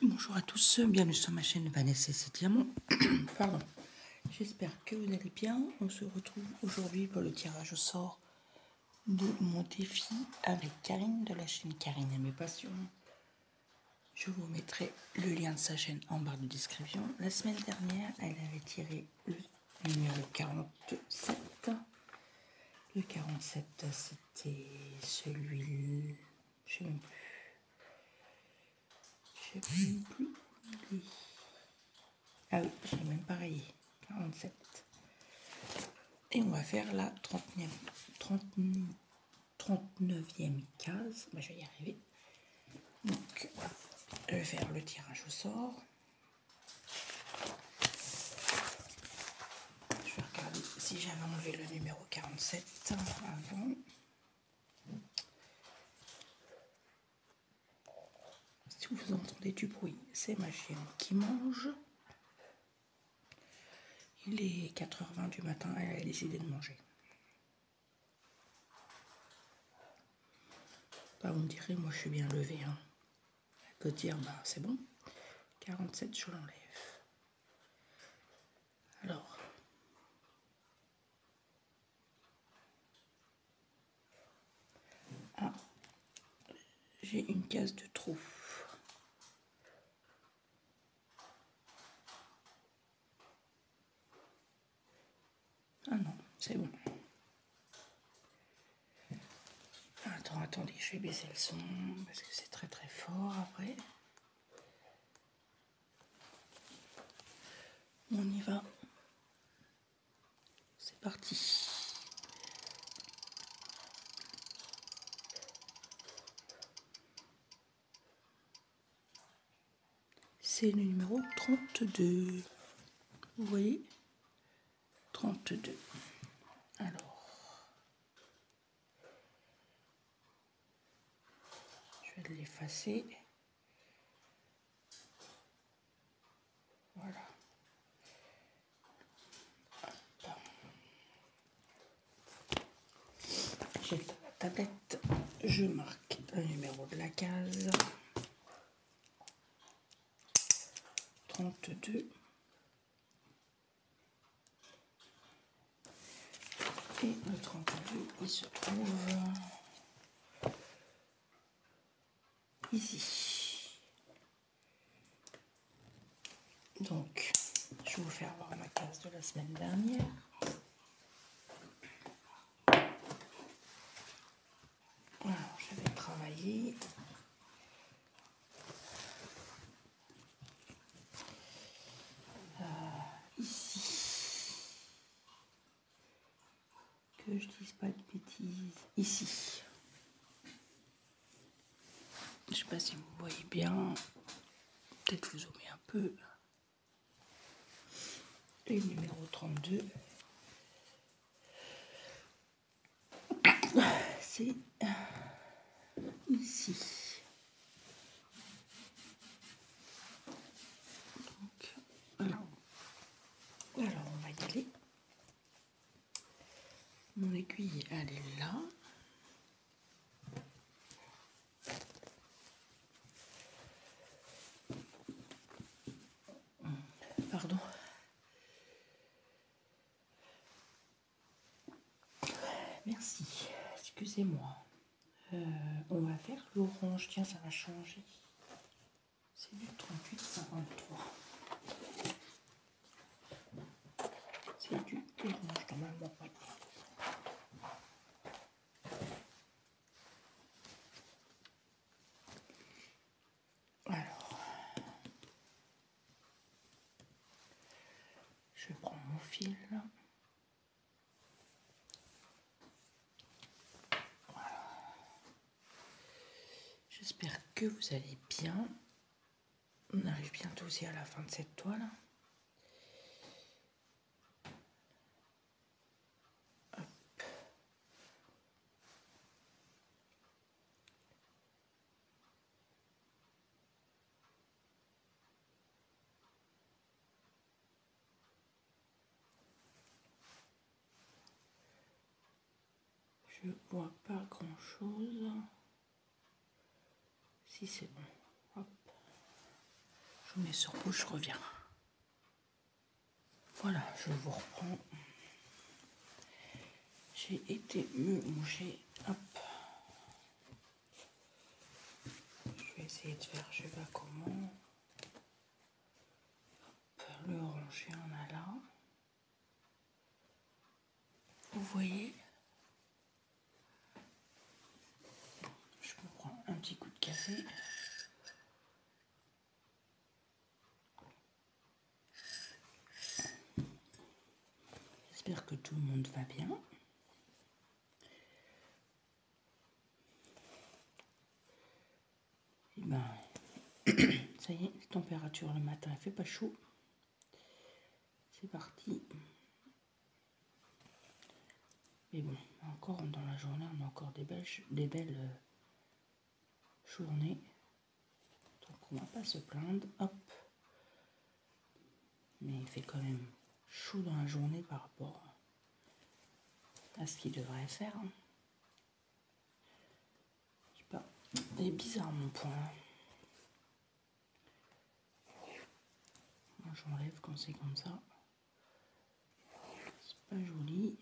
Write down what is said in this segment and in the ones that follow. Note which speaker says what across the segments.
Speaker 1: Bonjour à tous, bienvenue sur ma chaîne Vanessa et Diamant. Pardon. J'espère que vous allez bien. On se retrouve aujourd'hui pour le tirage au sort de mon défi avec Karine de la chaîne Karine et mes passions. Je vous mettrai le lien de sa chaîne en barre de description. La semaine dernière, elle avait tiré le numéro 47. Le 47, c'était celui... Je sais même plus. Plus. Ah oui, j'ai même pareil. 47. Et on va faire la 39e, 39e case. Bah, je vais y arriver. Donc, je vais faire le tirage au sort. Je vais regarder si j'avais enlevé le numéro 47 avant. Vous entendez du bruit, c'est ma chienne qui mange. Il est 4h20 du matin, elle a décidé de manger. Bah, vous me direz, moi je suis bien levée. Hein. Elle peut dire, bah c'est bon. 47, je l'enlève. Alors. Ah, j'ai une case de trou. Ah non, c'est bon. Attends, attendez, je vais baisser le son parce que c'est très très fort après. On y va. C'est parti. C'est le numéro 32. Vous voyez? 32. Alors, vais l'effacer. Voilà. J'ai la tablette, je marque le numéro de la case. 32. Et le 32, il se trouve ici. Donc, je vais vous faire voir ma case de la semaine dernière. Alors, je vais travailler. Euh, ici. Que je dise pas de bêtises. Ici. Sais pas si vous voyez bien. Peut-être vous zoomer un peu. Et le numéro 32. C'est ici. Donc, alors, alors, on va y aller. Mon aiguille, elle est là. Pardon. Merci. Excusez-moi. Euh, on va faire l'orange. Tiens, ça va changer. C'est du 38,53. C'est du orange normalement. Alors, je prends mon fil. J'espère que vous allez bien. On arrive bientôt aussi à la fin de cette toile. Hop. Je vois pas grand chose. Si c'est bon. Hop. Je mets sur pause, je reviens. Voilà, je vous reprends. J'ai été me manger. Hop. Je vais essayer de faire, je sais pas comment. le ranger en a là. Vous voyez Je me prends un petit coup de J'espère que tout le monde va bien. Et eh ben, ça y est, température le matin, il fait pas chaud. C'est parti. Mais bon, encore dans la journée, on a encore des belles, des belles journées. Donc on va pas se plaindre. Hop. Mais il fait quand même chaud dans la journée par rapport à ce qu'il devrait faire. Hein. Je sais pas. Il est bizarre mon point. J'enlève quand c'est comme ça. C'est pas joli.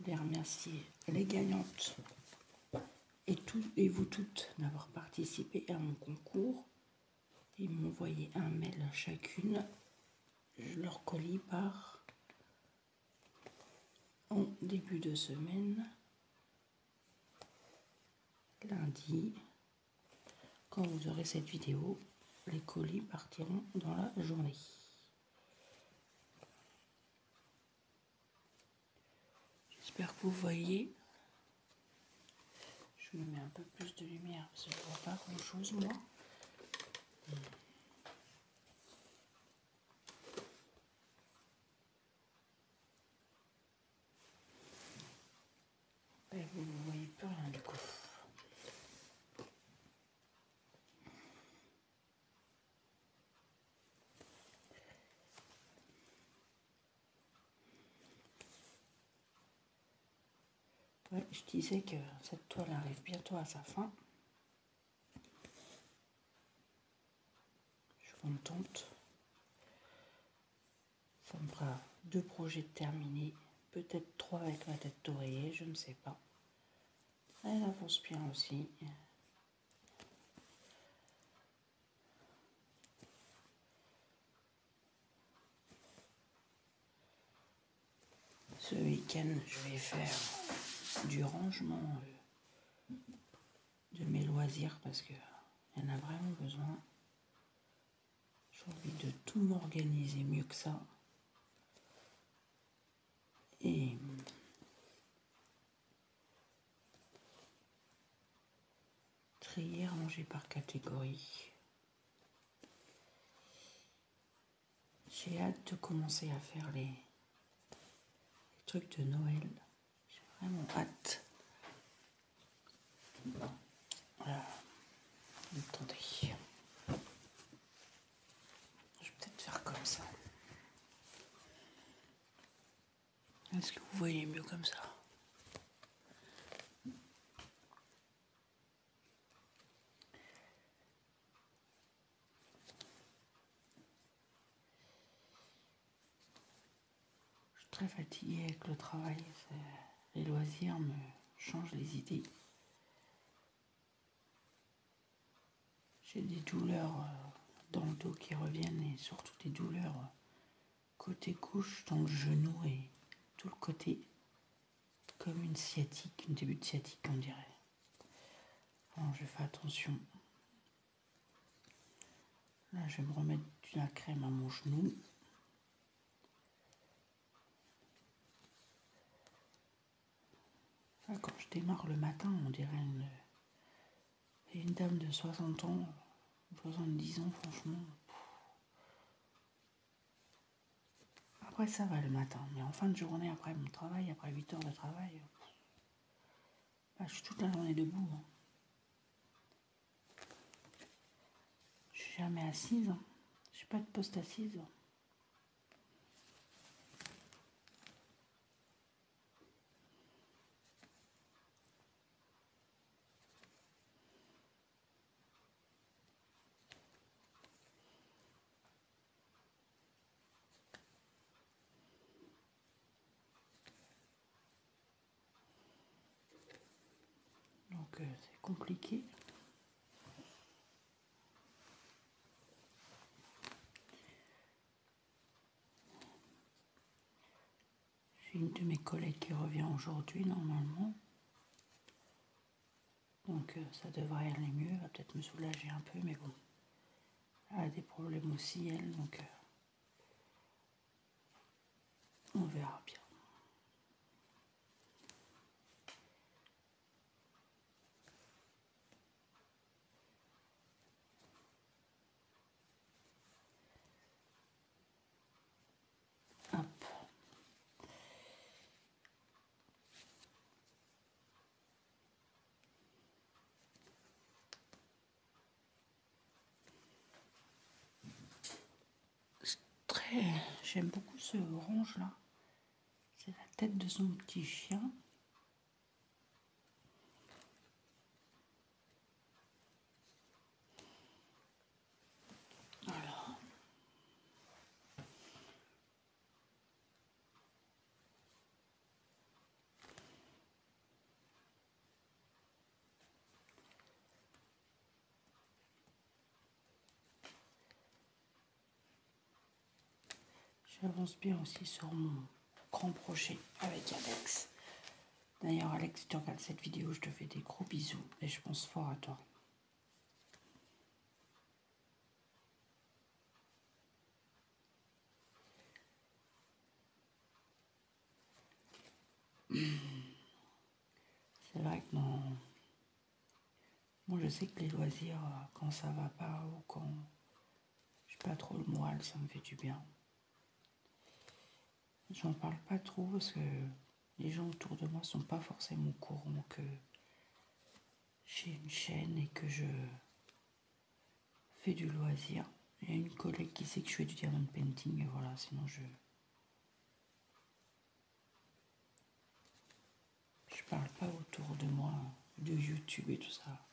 Speaker 1: Voulais remercier les gagnantes et, vous toutes d'avoir participé à mon concours. Ils m'ont envoyé un mail chacune. Je leur colis par en début de semaine, lundi. Quand vous aurez cette vidéo, les colis partiront dans la journée. J'espère que vous voyez. Je me mets un peu plus de lumière parce que je ne vois pas grand chose moi. Et vous ne voyez plus rien du coup. Je disais que cette toile arrive bientôt à sa fin. Je suis contente. Ça me fera deux projets terminés, peut-être trois avec ma tête d'oreiller, je ne sais pas. Elle avance bien aussi. Ce week-end, je vais faire du rangement euh, de mes loisirs parce que y en a vraiment besoin. J'ai envie de tout m'organiser mieux que ça. Et trier, ranger par catégorie. J'ai hâte de commencer à faire les trucs de Noël vraiment hâte. Voilà. Attendez. Je vais peut-être faire comme ça. Est-ce que vous voyez mieux comme ça? Je suis très fatiguée avec le travail me changent les idées. J'ai des douleurs euh, dans le dos qui reviennent et surtout des douleurs euh, côté couche dans le genou et tout le côté comme une sciatique, une début de sciatique on dirait. Alors je fais attention. Là je vais me remettre de la crème à mon genou. Quand je démarre le matin, on dirait une, une dame de 60 ans, 70 ans, franchement. Après, ça va le matin, mais en fin de journée, après mon travail, après 8 heures de travail, je suis toute la journée debout. Hein. Je suis jamais assise. Hein. J'ai pas de poste assise. C'est compliqué. Une de mes collègues qui revient aujourd'hui normalement. Donc euh, ça devrait aller mieux, va peut-être me soulager un peu, mais bon. Elle a des problèmes aussi, elle, donc euh, on verra bien. J'aime beaucoup ce orange là. C'est la tête de son petit chien. Voilà. J'avance bien aussi sur mon grand projet avec Alex. D'ailleurs, Alex, si tu regardes cette vidéo, je te fais des gros bisous et je pense fort à toi. C'est vrai que non. Moi, je sais que les loisirs, quand ça va pas ou quand je pas trop le moelle, ça me fait du bien. J'en parle pas trop parce que les gens autour de moi sont pas forcément au courant que j'ai une chaîne et que je fais du loisir. Il y a une collègue qui sait que je fais du diamond painting et voilà, sinon je je parle pas autour de moi de YouTube et tout ça.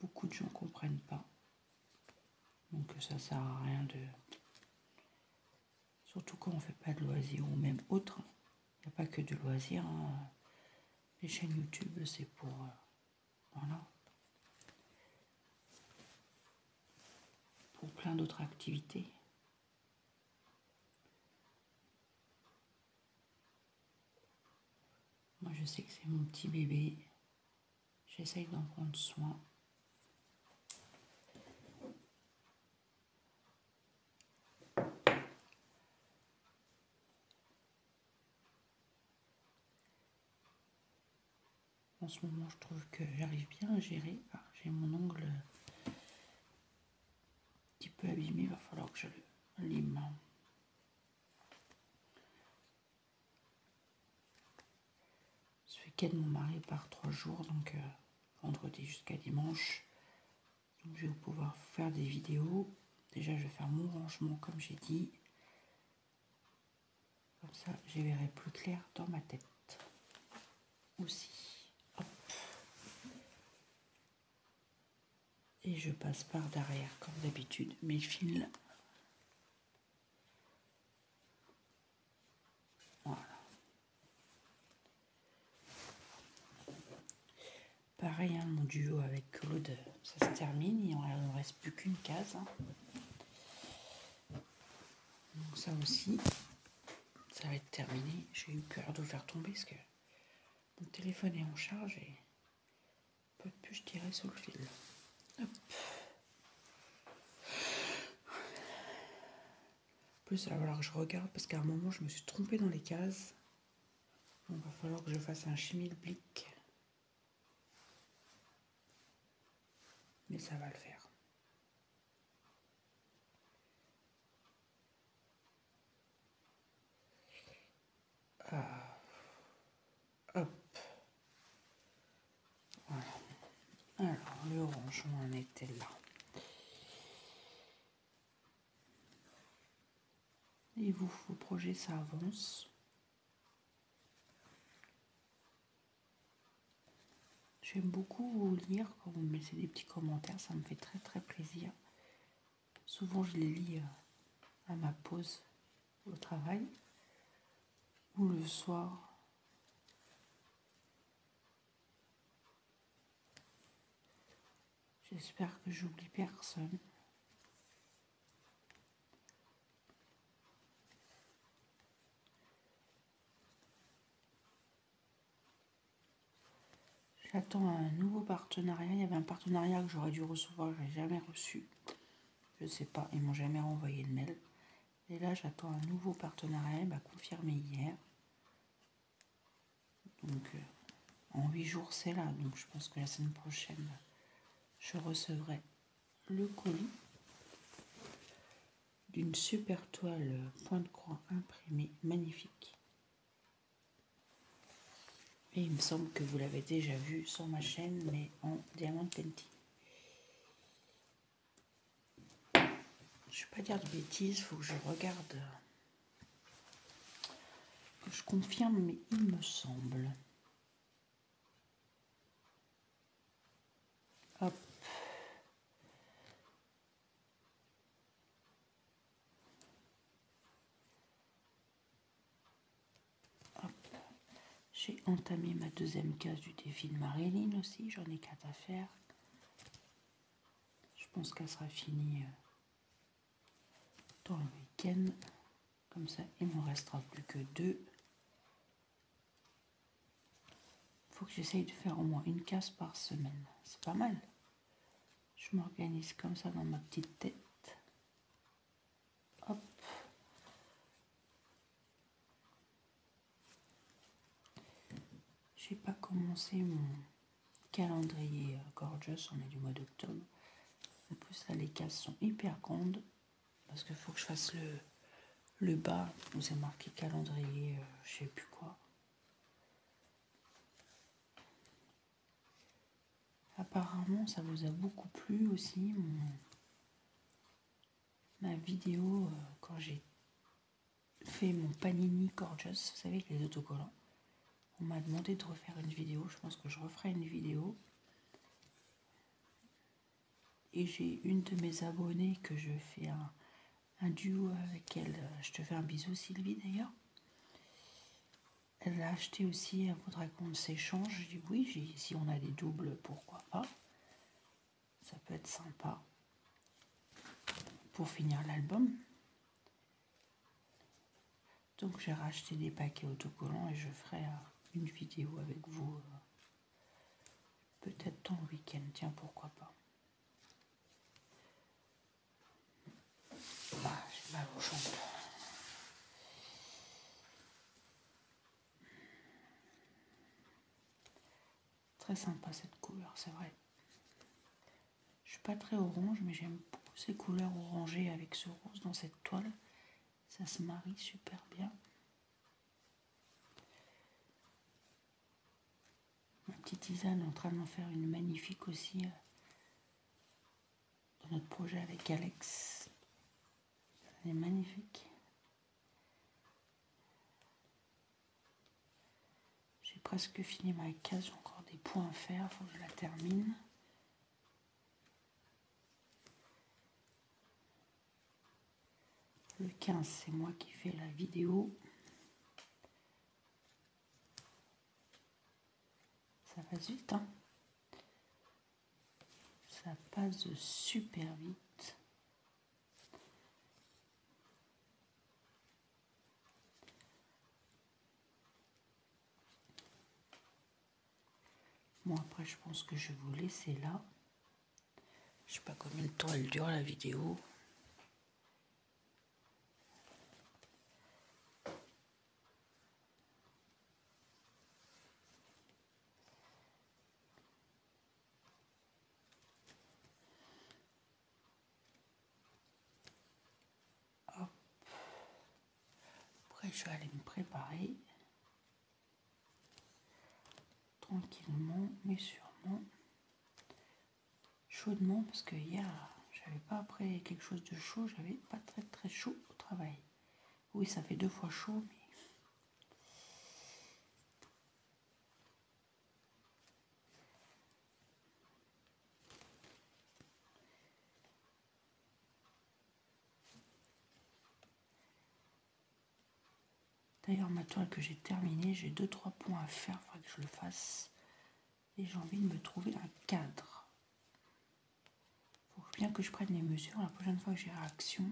Speaker 1: Beaucoup de gens comprennent pas. Donc ça sert à rien de Surtout quand on ne fait pas de loisirs ou même autre. Il n'y a pas que de loisirs. Hein. Les chaînes YouTube, c'est pour... Euh, voilà. Pour plein d'autres activités. Moi, je sais que c'est mon petit bébé. J'essaye d'en prendre soin. Ce moment, je trouve que j'arrive bien à gérer. J'ai mon ongle un petit peu abîmé, va falloir que je le lime. Ce week-end, mon mari part trois jours, donc euh, vendredi jusqu'à dimanche. Donc je vais pouvoir faire des vidéos. Déjà, je vais faire mon rangement comme j'ai dit. Comme ça, j'y verrai plus clair dans ma tête aussi. Et je passe par derrière, comme d'habitude, mes fils. Voilà. Pareil, hein, mon duo avec Claude, ça se termine. Il ne reste plus qu'une case. Hein. Donc ça aussi, ça va être terminé. J'ai eu peur de le faire tomber parce que mon téléphone est en charge et peu de plus je tirais sur le fil. Plus, il va falloir que je regarde parce qu'à un moment, je me suis trompée dans les cases. Il va falloir que je fasse un chimie-blic. Mais ça va le faire. Ah. Alors, le on en était là? Et vous, vos projets, ça avance. J'aime beaucoup vous lire quand vous me laissez des petits commentaires, ça me fait très très plaisir. Souvent je les lis euh, à ma pause au travail ou le soir J'espère que j'oublie personne. J'attends un nouveau partenariat. Il y avait un partenariat que j'aurais dû recevoir, je n'ai jamais reçu. Je ne sais pas, ils m'ont jamais renvoyé de mail. Et là, j'attends un nouveau partenariat, m'a confirmé hier. Donc, euh, en huit jours, c'est là. Donc, je pense que la semaine prochaine, je recevrai le colis d'une super toile point de croix imprimée magnifique. Et il me semble que vous l'avez déjà vu sur ma chaîne, mais en diamant painting. Je ne vais pas dire de bêtises, il faut que je regarde, que je confirme, mais il me semble. Hop. J'ai entamé ma deuxième case du défi de Marilyn aussi. J'en ai quatre à faire. Je pense qu'elle sera finie euh, dans le week-end. Comme ça, il ne me restera plus que deux. Il faut que j'essaye de faire au moins une case par semaine. C'est pas mal. Je m'organise comme ça dans ma petite tête. Pas commencé mon calendrier euh, gorgeous, on est du mois d'octobre. En plus là les cases sont hyper grandes parce qu'il faut que je fasse le, le bas où c'est marqué calendrier, euh, je sais plus quoi. Apparemment ça vous a beaucoup plu aussi ma vidéo euh, quand j'ai fait mon panini gorgeous, vous savez les autocollants. On m'a demandé de refaire une vidéo. Je pense que je referai une vidéo. Et j'ai une de mes abonnées que je fais un, duo avec elle. Je te fais un bisou Sylvie d'ailleurs. Elle l'a acheté aussi, elle voudrait qu'on s'échange. Je dis oui, si on a des doubles, pourquoi pas. Ça peut être sympa pour finir l'album. Donc j'ai racheté des paquets autocollants et je ferai une vidéo avec vous. Euh, peut-être dans le week-end, tiens, pourquoi pas. J'ai mal aux jambes. Très sympa cette couleur, c'est vrai. Je suis pas très orange, mais j'aime beaucoup ces couleurs orangées avec ce rose dans cette toile. Ça se marie super bien. Tisane en train d'en faire une magnifique aussi euh, dans notre projet avec Alex. Est magnifique. J'ai presque fini ma case, j'ai encore des points à faire, il faut que je la termine. Le 15, c'est moi qui fais la vidéo. Ça passe vite, hein Ça passe super vite. Bon, après, je pense que je vais vous laisser là. Je sais pas combien de temps elle dure la vidéo. Je vais aller me préparer tranquillement, mais sûrement, chaudement, parce que hier, j'avais pas après quelque chose de chaud, j'avais pas très très chaud au travail. Oui, ça fait deux fois chaud. D'ailleurs, ma toile que j'ai terminée, j'ai deux trois points à faire, il que je le fasse. Et j'ai envie de me trouver un cadre. Faut bien que je prenne les mesures la prochaine fois que j'ai réaction.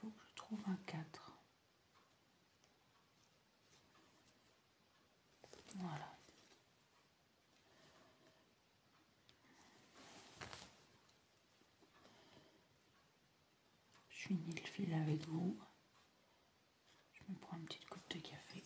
Speaker 1: Faut que je trouve un cadre. Voilà. Je finis le fil avec vous. Je me prends une petite coupe de café.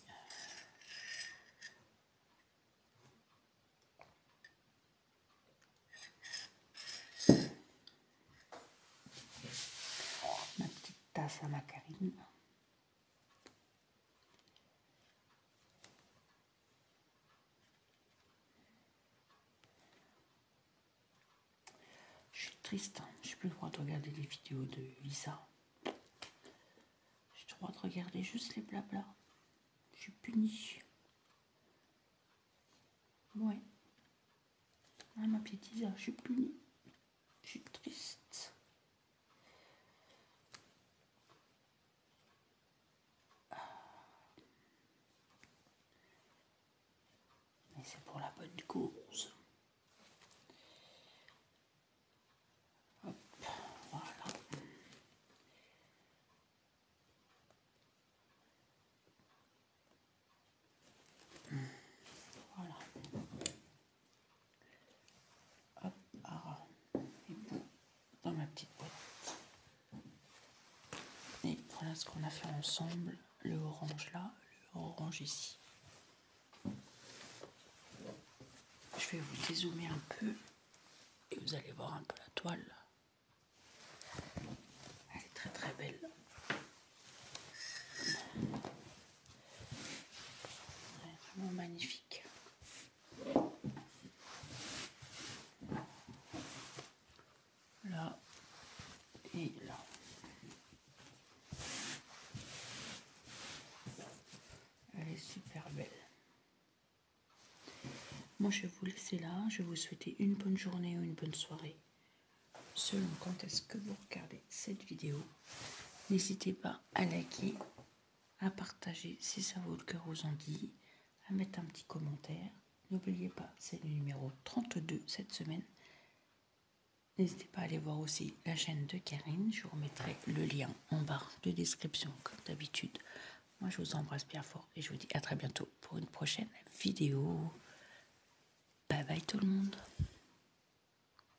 Speaker 1: Ma petite tasse à macarine. Je suis triste, hein. je n'ai plus le droit de regarder les vidéos de Visa. J'ai le droit de regarder juste les blabla. Je suis punie. Ouais. Ah, ma petite Isa, je suis punie. Je suis triste. Mais c'est pour la bonne cause. Hop, voilà. Voilà. Hop, ah, et bon, dans ma petite boîte. Et voilà ce qu'on a fait ensemble. Le orange là, le orange ici. Je vais vous dézoomer un peu et vous allez voir un peu la toile. Elle est très très belle. Elle est vraiment magnifique. Là et là. Elle est super belle. Je vais vous laisser là. Je vais vous souhaiter une bonne journée ou une bonne soirée. Selon quand est-ce que vous regardez cette vidéo. N'hésitez pas à liker, à partager si ça vaut le cœur aux Anguilles, à mettre un petit commentaire. N'oubliez pas, c'est le numéro 32 cette semaine. N'hésitez pas à aller voir aussi la chaîne de Karine. Je vous remettrai le lien en barre de description comme d'habitude. Moi, je vous embrasse bien fort et je vous dis à très bientôt pour une prochaine vidéo. Bye tout le monde.